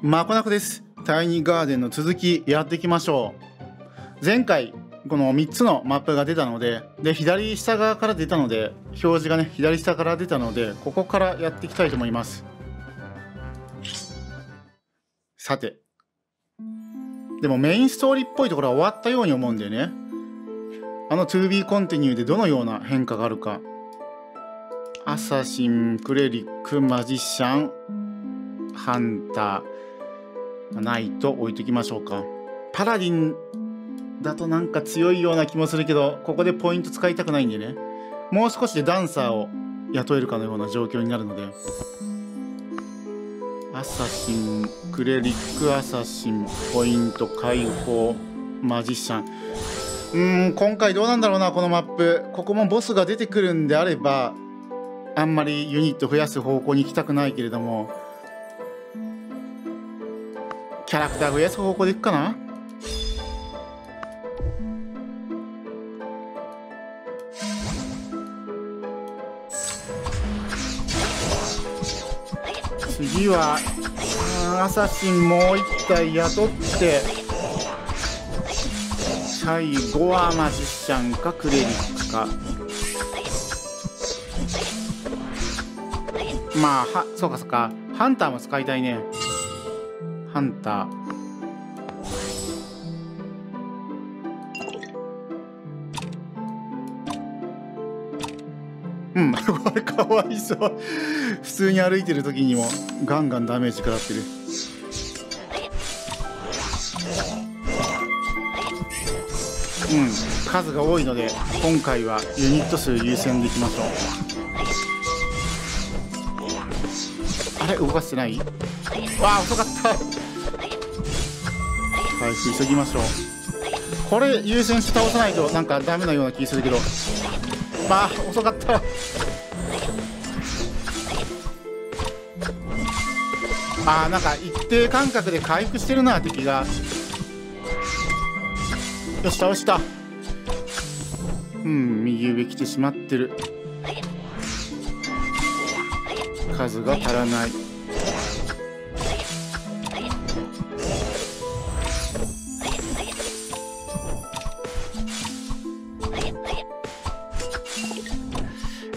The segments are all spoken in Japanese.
まこなくです。タイニーガーデンの続きやっていきましょう。前回この3つのマップが出たのでで左下側から出たので表示がね左下から出たのでここからやっていきたいと思います。さて。でもメインストーリーっぽいところは終わったように思うんだよね。あの 2B コンティニューでどのような変化があるか。アサシンクレリックマジシャンハンター。ないと置いときましょうか。パラディンだとなんか強いような気もするけどここでポイント使いたくないんでね。もう少しでダンサーを雇えるかのような状況になるので。アサシンクレリックアサシンポイント解放マジシャン。うーん今回どうなんだろうなこのマップ。ここもボスが出てくるんであればあんまりユニット増やす方向に行きたくないけれどもキャラクター増やす方向でいくかな？次はアサシンもう一体雇って最後はマジシャンかクレリックか。まあはそうかそうか。ハンターも使いたいね。ハンター。うん。こ れかわいそう。普通に歩いてる時にもガンガンダメージ食らってる。うん。数が多いので今回はユニット数優先でいきましょう。あれ？動かしてない？わあ遅かった。回復急ぎましょう。これ優先して倒さないとなんかダメなような気するけど。まあ遅かった。あーなんか一定間隔で回復してるな敵が。よし倒した。うん右上来てしまってる。数が足らない。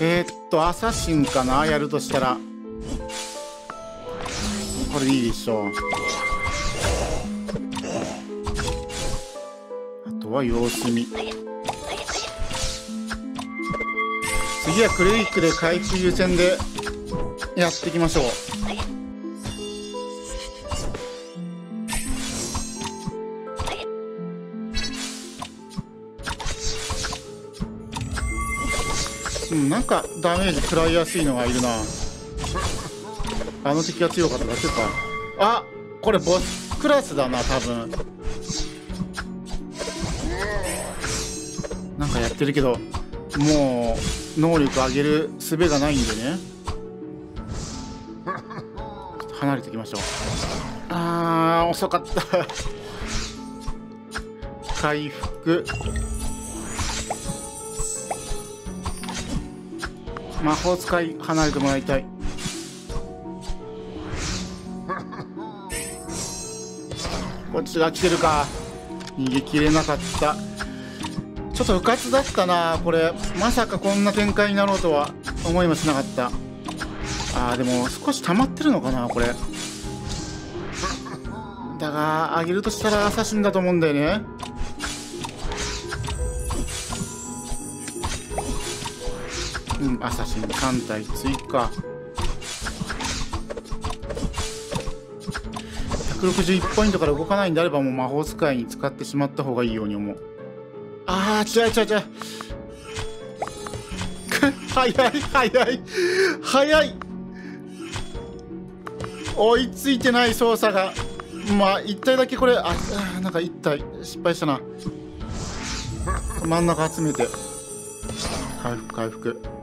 えー、っとアサシンかな？やるとしたら。これいいでしょう。あとは様子見。次はクレイクで回復優先でやっていきましょう。なんかダメージ食らいやすいのがいるな。あの敵が強かっただけかあこれボスクラスだな多分。なんかやってるけどもう能力上げる術がないんでね。離れていきましょう。あー遅かった。回復。魔法使い離れてもらいたい。こっちが来てるか。逃げきれなかった。ちょっとうかつだったな。これまさかこんな展開になろうとは思いもしなかった。あーでも少し溜まってるのかなこれ。だがあげるとしたらアサシンだと思うんだよねうんアサシン3体追加。161ポイントから動かないんであればもう魔法使いに使ってしまった方がいいように思う。ああ違う違う違う。早い早い早い。追いついてない操作が。まあ1体だけこれああなんか1体失敗したな。真ん中集めて。回復回復。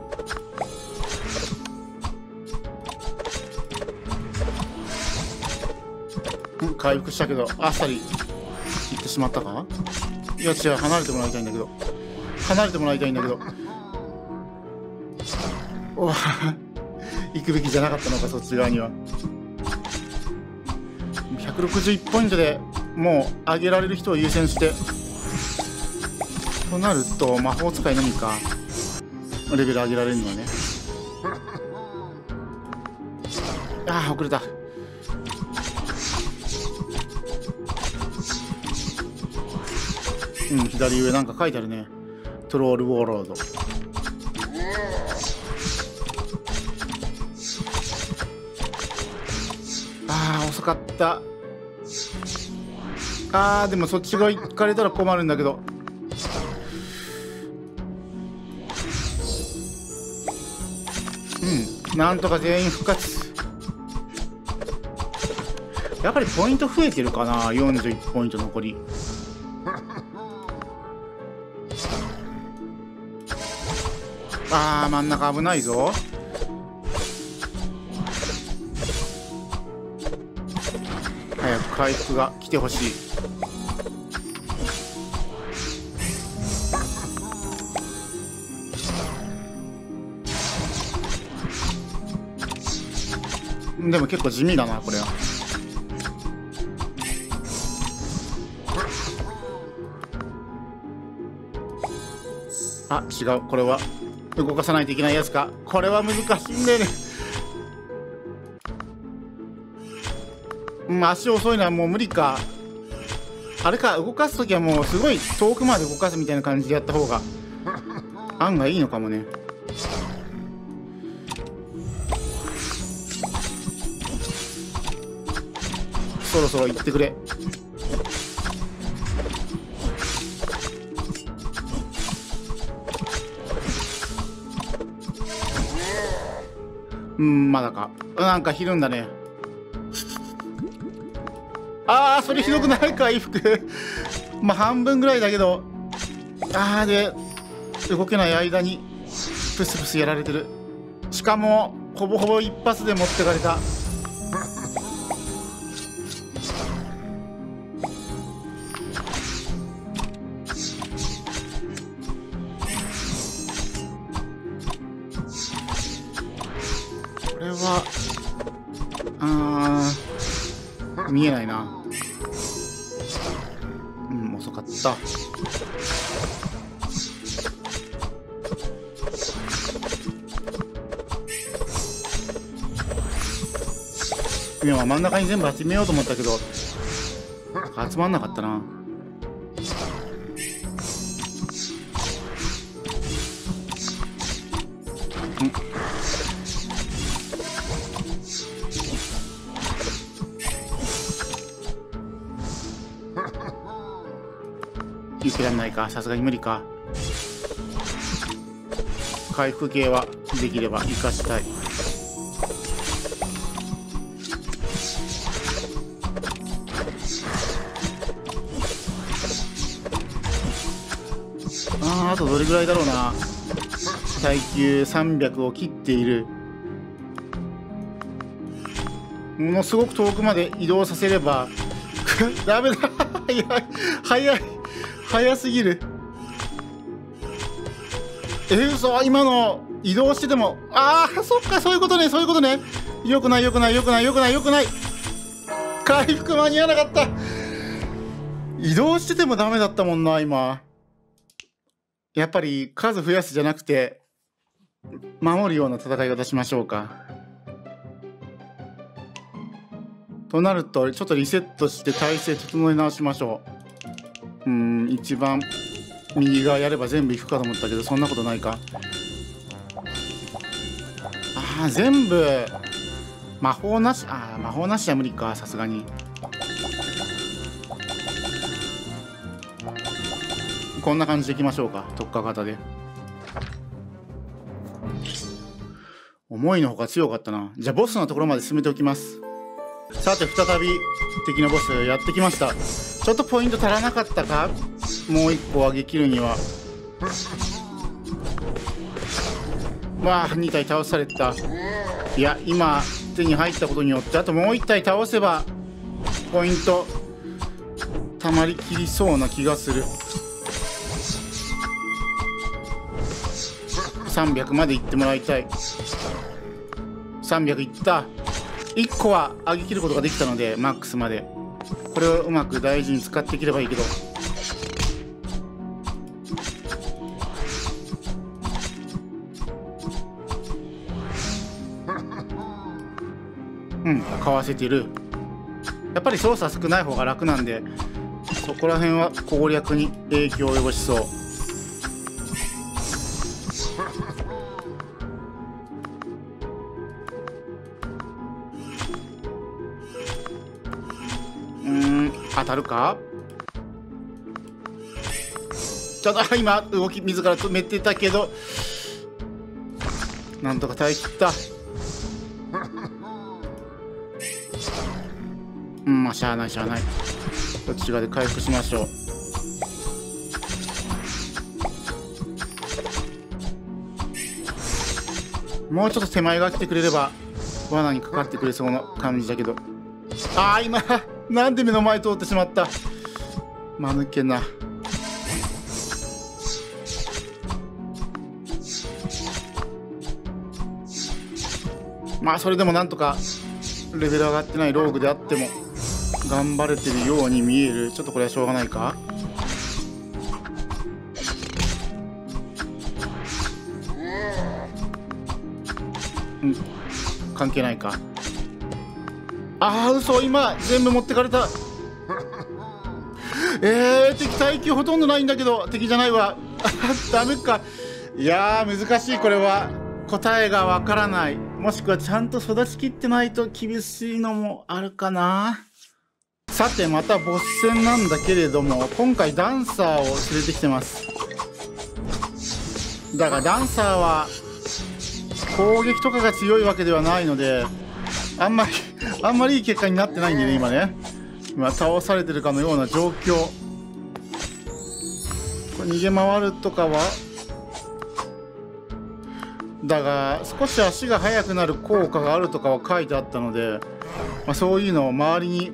回復したけどあっさりいってしまったか？いや違う離れてもらいたいんだけど。離れてもらいたいんだけど。お行くべきじゃなかったのかそっち側には。161ポイントでもう上げられる人を優先して。となると魔法使いのみかレベル上げられるのはね。ああ遅れた。うん左上なんか書いてあるね。トロールウォーロードあー遅かった。あーでもそっちが行かれたら困るんだけど。うんなんとか全員復活。やっぱりポイント増えてるかな41ポイント残り。あー真ん中危ないぞ。早く回復が来てほしい。でも結構地味だなこれは。あ違う。これは。動かさないといけないやつか。これは難しいんだよね。足遅いのはもう無理か。あれか動かす時はもうすごい遠くまで動かすみたいな感じでやった方が案外いいのかもね。そろそろ行ってくれ。うんまだか。なんかひるんだね。ああそれひどくない回復 まあ半分ぐらいだけど。ああで動けない間にプスプスやられてる。しかもほぼほぼ一発で持ってかれた。った。今真ん中に全部集めようと思ったけど集まんなかったな。か？さすがに無理か。回復系はできれば生かしたい。あーあとどれぐらいだろうな？耐久300を切っている。ものすごく遠くまで移動させれば。ダメだ。早い。早い。早すぎる。え嘘今の移動してても。ああそっかそういうことねそういうことね。よくないよくないよくないよくないよくない。回復間に合わなかった。移動しててもダメだったもんな今。やっぱり数増やすじゃなくて守るような戦い方しましょうか。となるとちょっとリセットして体勢整え直しましょう。うん一番右側やれば全部いくかと思ったけどそんなことないか。ああ全部魔法なしああ魔法なしは無理かさすがに。こんな感じでいきましょうか特化型で。思いのほか強かったな。じゃあボスのところまで進めておきます。さて再び敵のボスやってきました。ちょっとポイント足らなかったか？もう一個上げ切るには。わあ2体倒された。いや今手に入ったことによってあともう1体倒せばポイントたまりきりそうな気がする。300までいってもらいたい。300いった。1個は上げきることができたのでマックスまで。これをうまく大事に使っていければいいけど。うん買わせてる。やっぱり操作少ない方が楽なんでそこら辺は攻略に影響を及ぼしそう。たるか？ちょっと今動き自ら止めてたけどなんとか耐え切った。うんまあしゃあないしゃあない。こっち側で回復しましょう。もうちょっと手前が来てくれれば罠にかかってくれそうな感じだけど。ああ今なんで目の前通ってしまった。間抜けな。まあそれでもなんとかレベル上がってないローグであっても頑張れてるように見える。ちょっとこれはしょうがないか？うん。関係ないか。ああ嘘今全部持ってかれた。えー、敵耐久ほとんどないんだけど敵じゃないわ。ダメか。いやー難しいこれは。答えがわからない。もしくはちゃんと育ちきってないと厳しいのもあるかな。さてまたボス戦なんだけれども今回ダンサーを連れてきてます。だがダンサーは攻撃とかが強いわけではないのであんまりあんまりいい結果になってないんでね今ね。今倒されてるかのような状況。これ逃げ回るとかはだが少し足が速くなる効果があるとかは書いてあったので、まあ、そういうのを周りに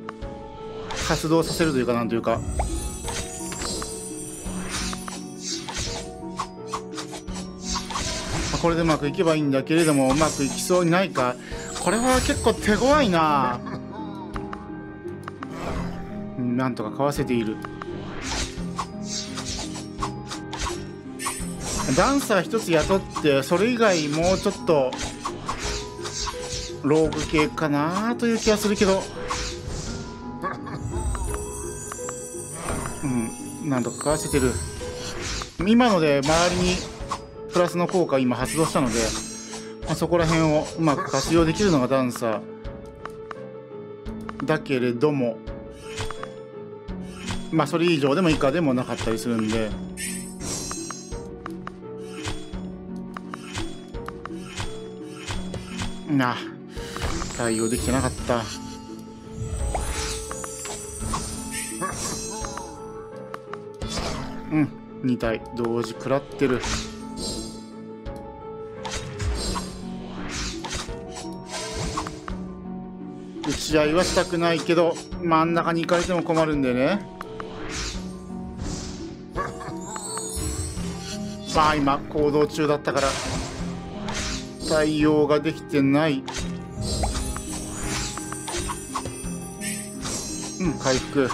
活動させるというかなんというか。これでうまくいけばいいんだけれどもうまくいきそうにないか。これは結構手強いな。なんとかかわせている。ダンサー一つ雇ってそれ以外もうちょっとローグ系かなという気がするけど。うんなんとかかわせてる。今ので周りにプラスの効果今発動したので、あ、そこら辺をうまく活用できるのがダンサー。だけれどもまあそれ以上でも以下でもなかったりするんで。な対応できてなかった。うん2体同時食らってる。打ち合はしたくないけど真ん中に行かれても困るんでね。まあ今行動中だったから対応ができてない。うん回復。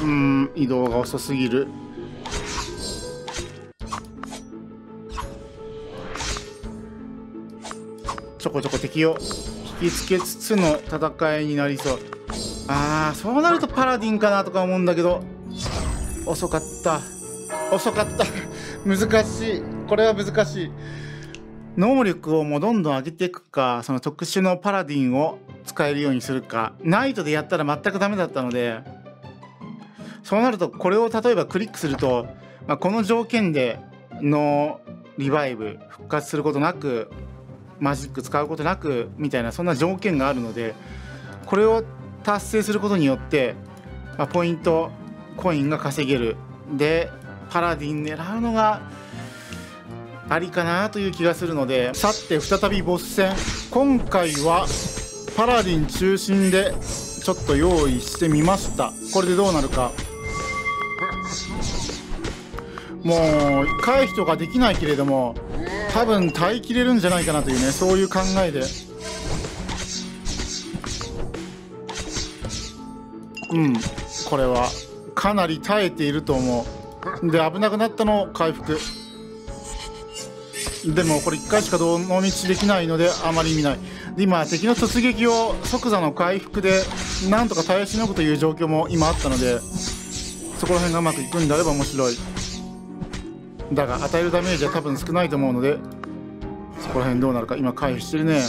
うん移動が遅すぎる。ちょこちょこ敵を引きつけつつの戦いになりそう。ああそうなるとパラディンかなとか思うんだけど。遅かった。遅かった。難しい。これは難しい。能力をもうどんどん上げていくかその特殊のパラディンを使えるようにするか。ナイトでやったら全くダメだったので。そうなるとこれを例えばクリックすると、まあ、この条件でのリバイブ復活することなくマジック使うことなくみたいなそんな条件があるのでこれを達成することによって、まあ、ポイントコインが稼げる。でパラディン狙うのがありかなという気がするのでさて再びボス戦。今回はパラディン中心でちょっと用意してみました。これでどうなるか。もう回避とかできないけれども多分耐えきれるんじゃないかなというねそういう考えで。うん。これはかなり耐えていると思う。で危なくなったの回復。でもこれ1回しかどの道できないのであまり意味ない。で今敵の突撃を即座の回復でなんとか耐えしのぐという状況も今あったのでそこら辺がうまくいくんであれば面白い。だが与えるダメージは多分少ないと思うのでそこら辺どうなるか今回避してるね。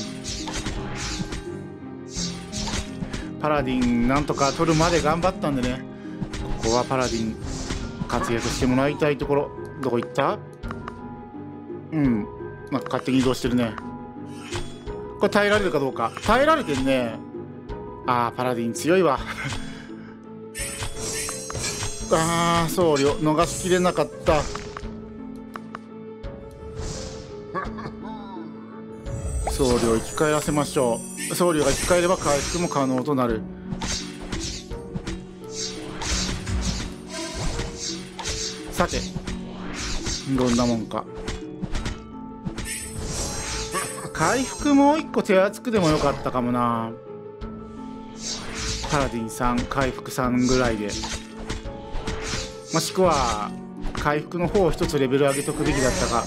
パラディンなんとか取るまで頑張ったんでね。ここはパラディン活躍してもらいたいところ。どこ行った？うん。なんか勝手に移動してるね。これ耐えられるかどうか。耐えられてるね。ああパラディン強いわ。ああ僧侶。逃しきれなかった。僧侶を生き返らせましょう。僧侶が生き返れば回復も可能となる。さてどんなもんか。回復もう一個手厚くでもよかったかもな。パラディン3回復3ぐらいで。もしくは回復の方を一つレベル上げとくべきだったか。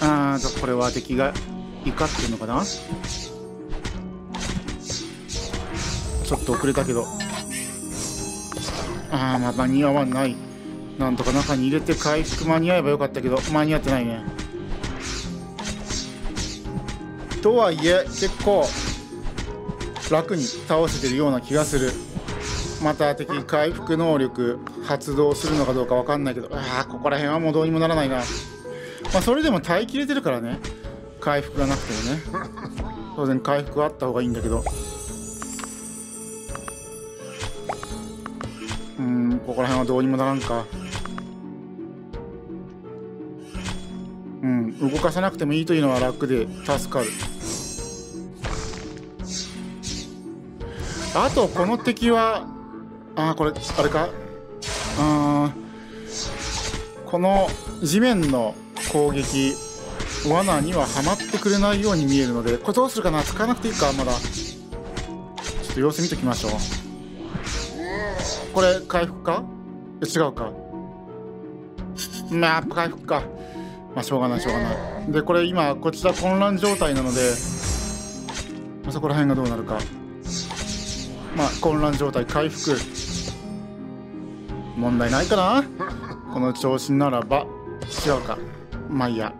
あーとこれは敵が怒ってるのかな？ちょっと遅れたけど。ああまあ間に合わない。なんとか中に入れて回復間に合えばよかったけど。間に合ってないね。とはいえ結構楽に倒せてるような気がする。また敵回復能力発動するのかどうか分かんないけど。ああここら辺はもうどうにもならないな。まあそれでも耐えきれてるからね。回復がなくてもね。当然回復はあった方がいいんだけど。うんここら辺はどうにもならんか。うん動かさなくてもいいというのは楽で助かる。あとこの敵はああこれあれか？あこの地面の攻撃。罠にははまってくれないように見えるのでこれどうするかな？使わなくていいかまだ。ちょっと様子見ときましょう。これ回復か？違うか。まあ回復か。まあしょうがないしょうがない。でこれ今こちら混乱状態なので、ま、そこら辺がどうなるか。まあ混乱状態回復。問題ないかな？この調子ならば。違うか。まあいいや。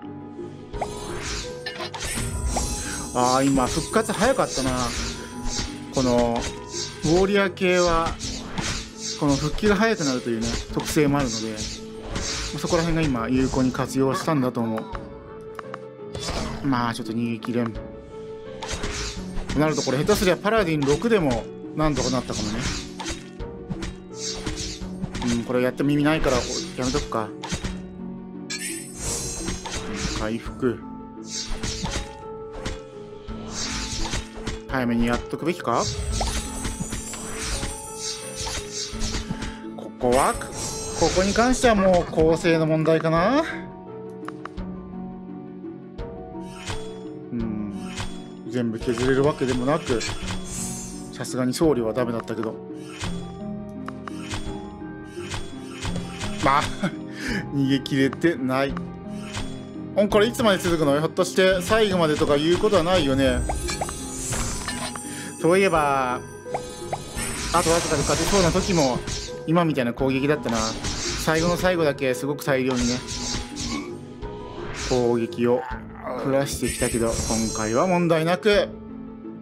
ああ今復活早かったな。このウォーリア系はこの復帰が早くなるというね特性もあるのでそこら辺が今有効に活用したんだと思う。まあちょっと逃げ切れんなるとこれ下手すりゃパラディン6でもなんとかなったかもね。うんこれやっても意味ないからやめとくか。回復。早めにやっとくべきか？ここはここに関してはもう構成の問題かな？うん。全部削れるわけでもなくさすがに僧侶はダメだったけど。まあ 逃げ切れてない。これいつまで続くの？ひょっとして最後までとか言うことはないよね？そういえばあとわずかで勝てそうな時も今みたいな攻撃だったな。最後の最後だけすごく大量にね攻撃を降らしてきたけど今回は問題なく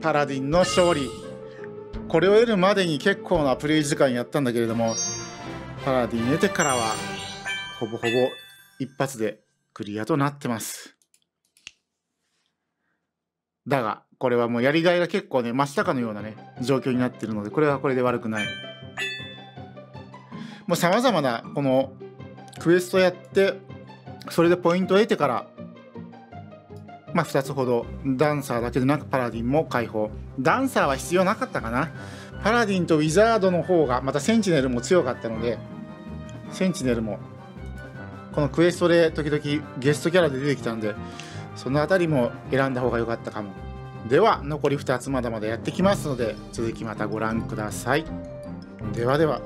パラディンの勝利。これを得るまでに結構なプレイ時間やったんだけれどもパラディン得てからはほぼほぼ一発でクリアとなってます。だがこれはもうやりがいが結構ね増したかのようなね状況になってるのでこれはこれで悪くない。もうさまざまなこのクエストやってそれでポイントを得てからまあ2つほどダンサーだけでなくパラディンも解放。ダンサーは必要なかったかな。パラディンとウィザードの方がまたセンチネルも強かったのでセンチネルもこのクエストで時々ゲストキャラで出てきたんでその辺りも選んだ方が良かったかも。では残り2つまだまだやってきますので続きまたご覧ください。ではでは。